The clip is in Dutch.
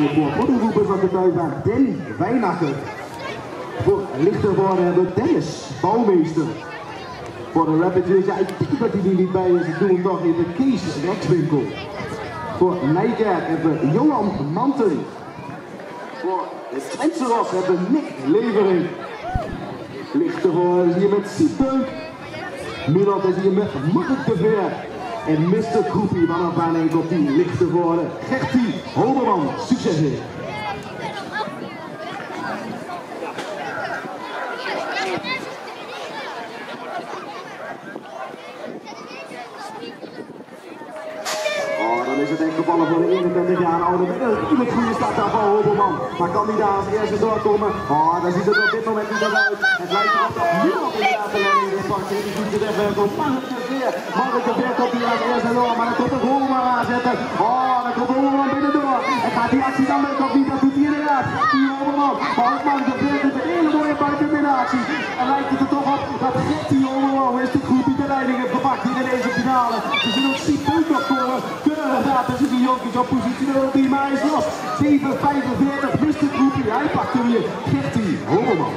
voor. De van de Tuinbaan, Den Wijnakker. Voor Lichterwoorden hebben we Dennis Bouwmeester. Voor de Rapid Wheels, ja ik denk dat hij er niet bij is, ik doe hem toch in de Kees Rekswinkel. Voor Nijkerk hebben we Johan Manten. Voor Twentse Ros hebben we Nick Levering. Lichterwoorden is hier met Siep Milan is hier met Mark de Veer. En Mr. Kroepie vanaf baan 1 tot 10 lichter worden. Gertie Hoberman, succes weer. Oh, dan is het echt gevallen voor de 21 jaar oude redelijk goede start daar van Hoberman. Maar kan hij daar als eerste doorkomen? Oh, daar ziet het op dit moment niet uit. Het lijkt erop dat niemand inderdaad de leiding in pakt. Die doet het even Mark de Veer. De Veer komt hier als eerste door, maar dan komt de Hoberman aanzetten. Oh, dan komt Hoberman binnendoor. En gaat die actie dan lukken of niet? Dat doet hij inderdaad. Die Hoberman. Maar de Veer doet een hele mooie buitenbinnenactie. En lijkt het er toch op dat die Hoberman is de groep die de leiding heeft gepakt in deze finale. We zien ook Siep Beuk nog komen. Kunnen we inderdaad tussen die jonkies op positie nummer 3, maar hij is los. 7.45 mist de groepje. Hij pakt hem hier. Gertie Hoberman.